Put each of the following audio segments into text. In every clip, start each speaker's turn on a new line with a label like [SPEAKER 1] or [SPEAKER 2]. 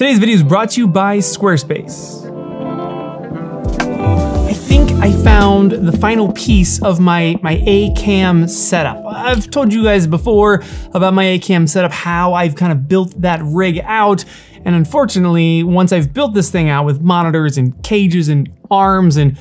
[SPEAKER 1] Today's video is brought to you by Squarespace. I think I found the final piece of my, my A-cam setup. I've told you guys before about my A-cam setup, how I've kind of built that rig out. And unfortunately, once I've built this thing out with monitors and cages and arms and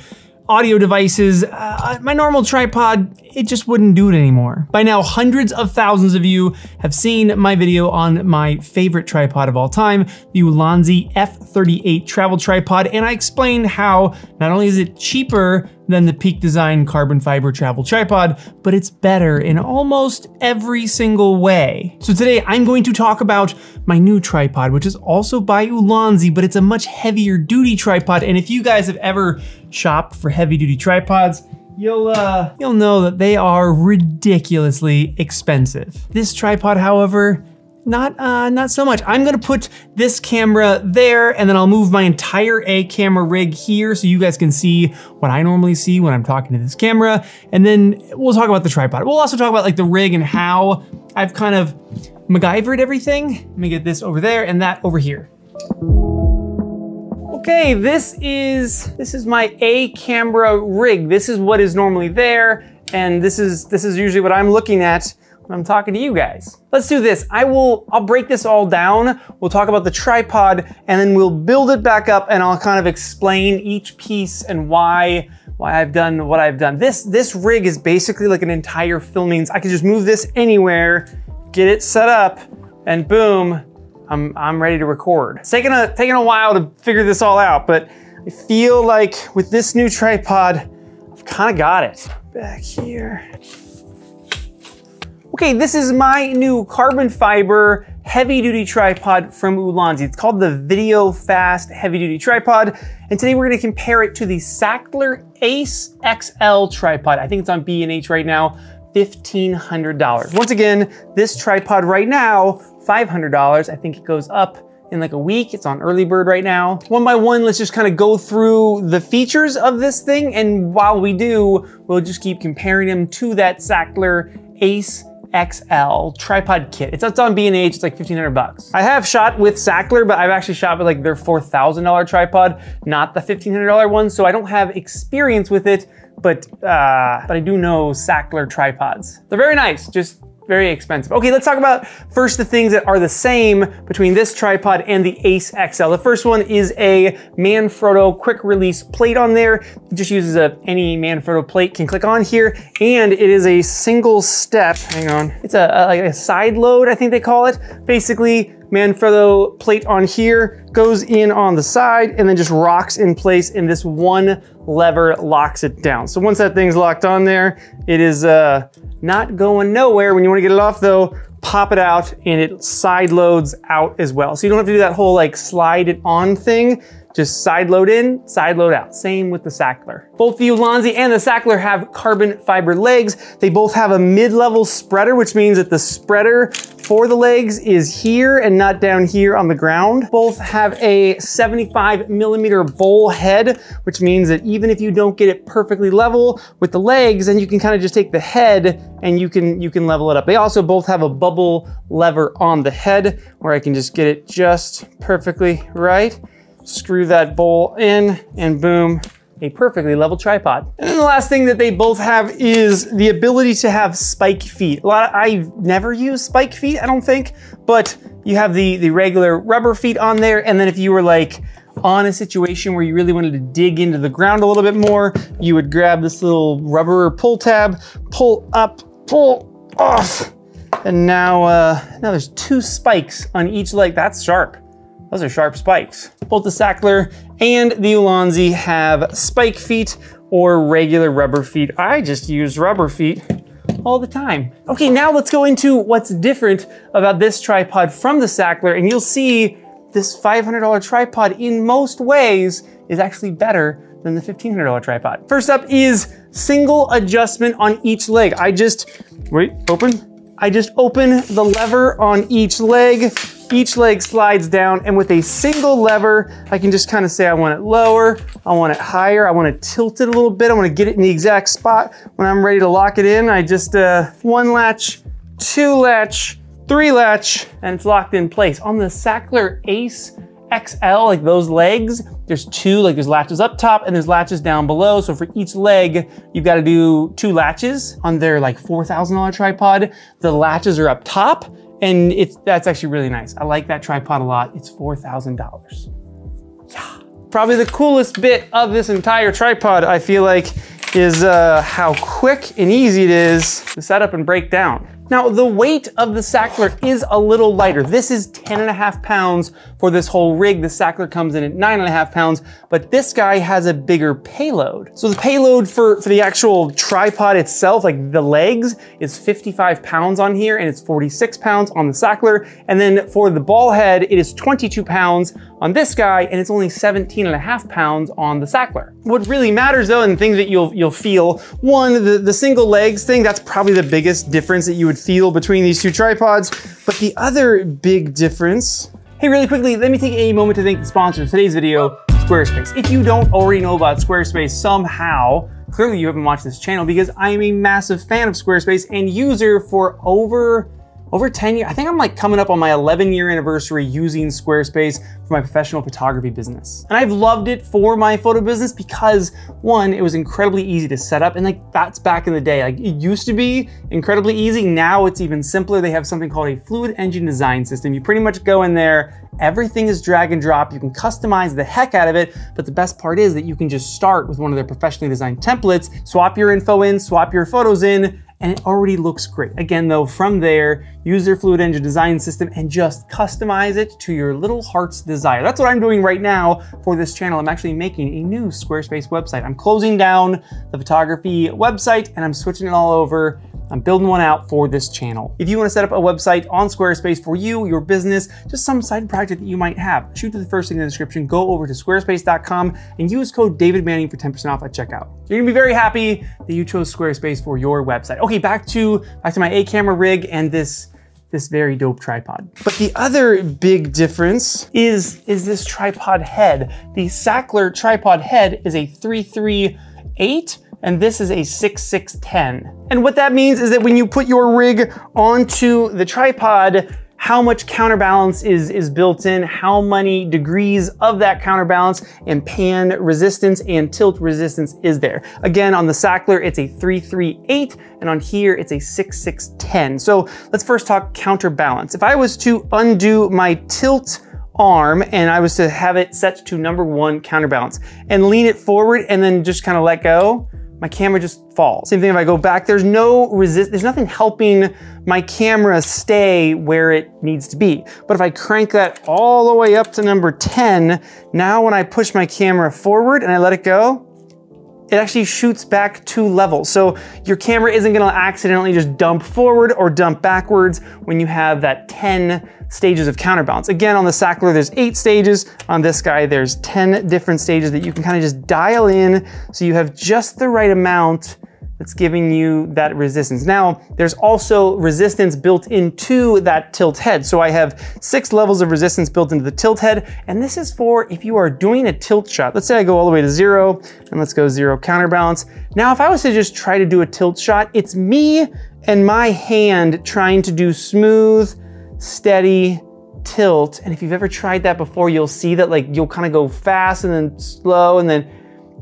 [SPEAKER 1] audio devices, uh, my normal tripod, it just wouldn't do it anymore. By now, hundreds of thousands of you have seen my video on my favorite tripod of all time, the Ulanzi F38 travel tripod, and I explained how not only is it cheaper than the Peak Design carbon fiber travel tripod, but it's better in almost every single way. So today I'm going to talk about my new tripod, which is also by Ulanzi, but it's a much heavier duty tripod. And if you guys have ever shopped for heavy duty tripods, you'll uh, you'll know that they are ridiculously expensive. This tripod, however, not uh, not so much. I'm gonna put this camera there and then I'll move my entire A camera rig here so you guys can see what I normally see when I'm talking to this camera. And then we'll talk about the tripod. We'll also talk about like the rig and how I've kind of MacGyvered everything. Let me get this over there and that over here. Okay, this is this is my A camera rig. This is what is normally there, and this is this is usually what I'm looking at I'm talking to you guys. Let's do this. I will, I'll break this all down. We'll talk about the tripod and then we'll build it back up and I'll kind of explain each piece and why why I've done what I've done. This this rig is basically like an entire filming. I can just move this anywhere, get it set up, and boom, I'm I'm ready to record. It's taking a taken a while to figure this all out, but I feel like with this new tripod, I've kind of got it. Back here. Okay, this is my new carbon fiber heavy duty tripod from Ulanzi. It's called the Video Fast Heavy Duty Tripod. And today we're gonna compare it to the Sachtler Ace XL tripod. I think it's on B&H right now, $1,500. Once again, this tripod right now, $500. I think it goes up in like a week. It's on early bird right now. One by one, let's just kind of go through the features of this thing. And while we do, we'll just keep comparing them to that Sachtler Ace XL tripod kit. It's, it's on B&H, it's like 1500 bucks. I have shot with Sachtler, but I've actually shot with like their $4,000 tripod, not the $1,500 one, so I don't have experience with it, but, uh, but I do know Sachtler tripods. They're very nice, just very expensive. Okay, let's talk about first the things that are the same between this tripod and the Ace XL. The first one is a Manfrotto quick release plate on there. It just uses a any Manfrotto plate can click on here and it is a single step, hang on. It's a, a like a side load, I think they call it. Basically, Manfrotto plate on here goes in on the side and then just rocks in place and this one lever locks it down. So once that thing's locked on there, it is uh, not going nowhere. When you wanna get it off though, pop it out and it side loads out as well. So you don't have to do that whole like slide it on thing. Just side load in, side load out. Same with the Sachtler. Both the Ulanzi and the Sachtler have carbon fiber legs. They both have a mid-level spreader, which means that the spreader for the legs is here and not down here on the ground. Both have a 75 millimeter ball head, which means that even if you don't get it perfectly level with the legs, then you can kind of just take the head and you can, you can level it up. They also both have a bubble lever on the head where I can just get it just perfectly right screw that bowl in, and boom, a perfectly level tripod. And then the last thing that they both have is the ability to have spike feet. A lot of, I've never used spike feet, I don't think, but you have the, the regular rubber feet on there, and then if you were like on a situation where you really wanted to dig into the ground a little bit more, you would grab this little rubber pull tab, pull up, pull off, and now, uh, now there's two spikes on each leg. That's sharp. Those are sharp spikes. Both the Sachtler and the Ulanzi have spike feet or regular rubber feet. I just use rubber feet all the time. Okay, now let's go into what's different about this tripod from the Sachtler and you'll see this $500 tripod in most ways is actually better than the $1,500 tripod. First up is single adjustment on each leg. I just, wait, open. I just open the lever on each leg each leg slides down and with a single lever, I can just kind of say I want it lower, I want it higher, I want to tilt it a little bit, I want to get it in the exact spot. When I'm ready to lock it in, I just, uh, one latch, two latch, three latch, and it's locked in place. On the Sachtler Ace XL, like those legs, there's two, like there's latches up top and there's latches down below. So for each leg, you've got to do two latches on their like $4,000 tripod. The latches are up top and it's that's actually really nice. I like that tripod a lot. It's $4,000. Yeah. Probably the coolest bit of this entire tripod, I feel like, is uh, how quick and easy it is to set up and break down. Now, the weight of the Sachtler is a little lighter. This is 10 and a half pounds for this whole rig. The Sachtler comes in at nine and a half pounds, but this guy has a bigger payload. So the payload for, for the actual tripod itself, like the legs, is 55 pounds on here, and it's 46 pounds on the Sachtler. And then for the ball head, it is 22 pounds on this guy, and it's only 17 and a half pounds on the Sachtler. What really matters though, and things that you'll you'll feel, one, the, the single legs thing, that's probably the biggest difference that you would feel between these two tripods. But the other big difference, hey, really quickly, let me take a moment to thank the sponsor of today's video, Squarespace. If you don't already know about Squarespace somehow, clearly you haven't watched this channel because I am a massive fan of Squarespace and user for over over 10 years. I think I'm like coming up on my 11 year anniversary using Squarespace for my professional photography business. And I've loved it for my photo business because one, it was incredibly easy to set up and like that's back in the day. Like it used to be incredibly easy. Now it's even simpler. They have something called a fluid engine design system. You pretty much go in there, everything is drag and drop. You can customize the heck out of it. But the best part is that you can just start with one of their professionally designed templates, swap your info in, swap your photos in, and it already looks great. Again though, from there, use their Fluid Engine design system and just customize it to your little heart's desire. That's what I'm doing right now for this channel. I'm actually making a new Squarespace website. I'm closing down the photography website and I'm switching it all over I'm building one out for this channel. If you want to set up a website on Squarespace for you, your business, just some side project that you might have, shoot to the first link in the description, go over to squarespace.com and use code David Manning for 10% off at checkout. You're gonna be very happy that you chose Squarespace for your website. Okay, back to back to my A camera rig and this this very dope tripod. But the other big difference is, is this tripod head. The Sachtler tripod head is a 338 and this is a 6610. And what that means is that when you put your rig onto the tripod, how much counterbalance is, is built in, how many degrees of that counterbalance and pan resistance and tilt resistance is there. Again, on the Sachtler, it's a 338, and on here, it's a 6610. So let's first talk counterbalance. If I was to undo my tilt arm and I was to have it set to number one counterbalance and lean it forward and then just kind of let go, my camera just falls. Same thing if I go back, there's no resist, there's nothing helping my camera stay where it needs to be. But if I crank that all the way up to number 10, now when I push my camera forward and I let it go, it actually shoots back two levels. So your camera isn't gonna accidentally just dump forward or dump backwards when you have that 10 stages of counterbalance. Again, on the Sachtler, there's eight stages. On this guy, there's 10 different stages that you can kind of just dial in so you have just the right amount that's giving you that resistance. Now, there's also resistance built into that tilt head. So I have six levels of resistance built into the tilt head, and this is for if you are doing a tilt shot. Let's say I go all the way to zero, and let's go zero counterbalance. Now, if I was to just try to do a tilt shot, it's me and my hand trying to do smooth, steady tilt. And if you've ever tried that before, you'll see that like you'll kind of go fast and then slow and then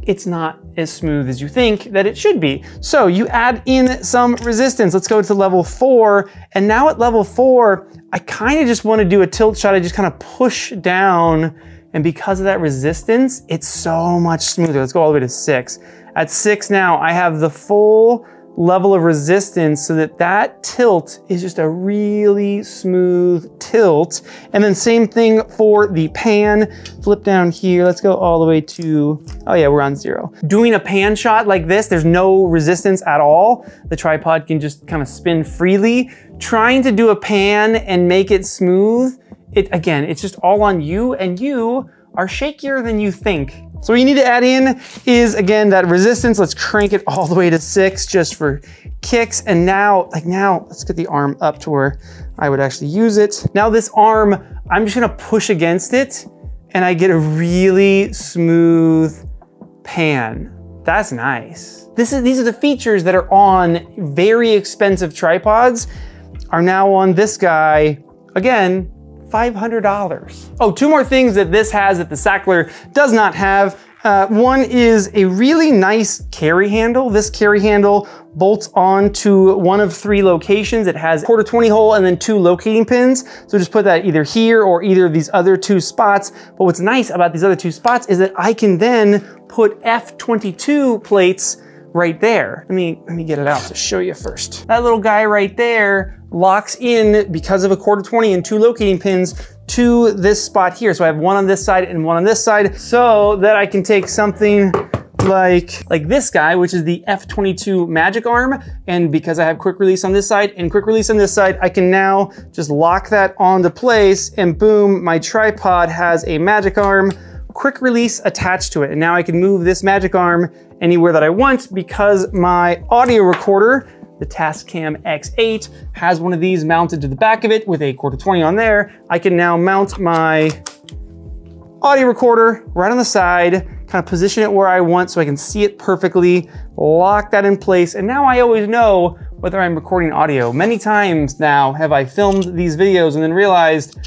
[SPEAKER 1] it's not as smooth as you think that it should be. So you add in some resistance. Let's go to level four. And now at level four, I kind of just want to do a tilt shot. I just kind of push down. And because of that resistance, it's so much smoother. Let's go all the way to six. At six now, I have the full level of resistance so that that tilt is just a really smooth tilt. And then same thing for the pan. Flip down here. Let's go all the way to, oh yeah, we're on zero. Doing a pan shot like this, there's no resistance at all. The tripod can just kind of spin freely. Trying to do a pan and make it smooth, it again, it's just all on you and you are shakier than you think. So what you need to add in is, again, that resistance. Let's crank it all the way to six just for kicks. And now, like now, let's get the arm up to where I would actually use it. Now this arm, I'm just gonna push against it and I get a really smooth pan. That's nice. This is, these are the features that are on very expensive tripods are now on this guy, again, $500. Oh, two more things that this has that the Sachtler does not have. Uh, one is a really nice carry handle. This carry handle bolts on to one of three locations. It has quarter 20 hole and then two locating pins. So just put that either here or either of these other two spots. But what's nice about these other two spots is that I can then put F22 plates right there. Let me, let me get it out to show you first. That little guy right there locks in because of a quarter 20 and two locating pins to this spot here. So I have one on this side and one on this side so that I can take something like, like this guy, which is the F22 Magic Arm. And because I have quick release on this side and quick release on this side, I can now just lock that onto place and boom, my tripod has a Magic Arm quick release attached to it. And now I can move this Magic Arm anywhere that I want because my audio recorder the Tascam X8 has one of these mounted to the back of it with a quarter 20 on there. I can now mount my audio recorder right on the side, kind of position it where I want so I can see it perfectly, lock that in place, and now I always know whether I'm recording audio. Many times now have I filmed these videos and then realized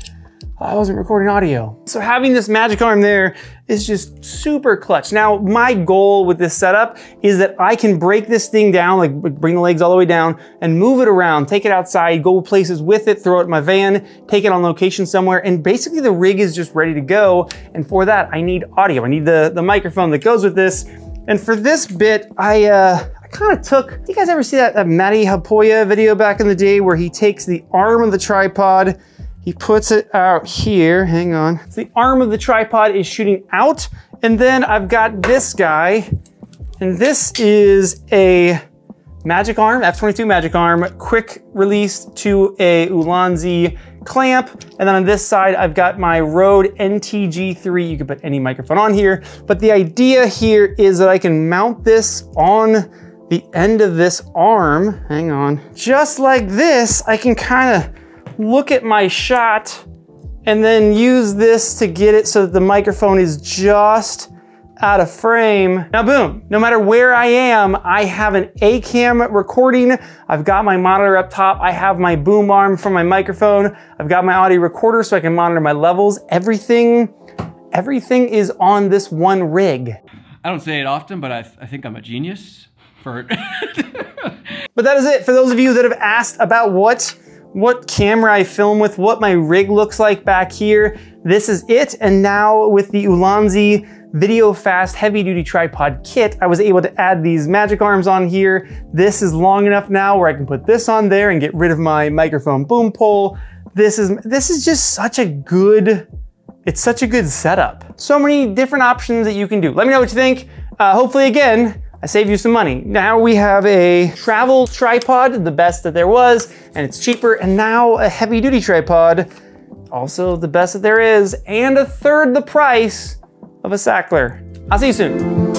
[SPEAKER 1] I wasn't recording audio. So having this magic arm there is just super clutch. Now, my goal with this setup is that I can break this thing down, like bring the legs all the way down and move it around, take it outside, go places with it, throw it in my van, take it on location somewhere. And basically the rig is just ready to go. And for that, I need audio. I need the, the microphone that goes with this. And for this bit, I, uh, I kind of took, do you guys ever see that, that Matti Haapoja video back in the day where he takes the arm of the tripod he puts it out here, hang on. The arm of the tripod is shooting out, and then I've got this guy, and this is a magic arm, F22 magic arm, quick release to a Ulanzi clamp. And then on this side, I've got my Rode NTG3. You can put any microphone on here. But the idea here is that I can mount this on the end of this arm. Hang on. Just like this, I can kind of look at my shot and then use this to get it so that the microphone is just out of frame. Now boom, no matter where I am, I have an A-cam recording. I've got my monitor up top. I have my boom arm for my microphone. I've got my audio recorder so I can monitor my levels. Everything, everything is on this one rig.
[SPEAKER 2] I don't say it often, but I, th I think I'm a genius for
[SPEAKER 1] but that is it. For those of you that have asked about what what camera I film with, what my rig looks like back here. This is it. And now with the Ulanzi Video Fast Heavy Duty Tripod Kit, I was able to add these magic arms on here. This is long enough now where I can put this on there and get rid of my microphone boom pole. This is, this is just such a good, it's such a good setup. So many different options that you can do. Let me know what you think. Uh, hopefully again, I saved you some money. Now we have a travel tripod, the best that there was, and it's cheaper, and now a heavy duty tripod, also the best that there is, and a third the price of a Sachtler. I'll see you soon.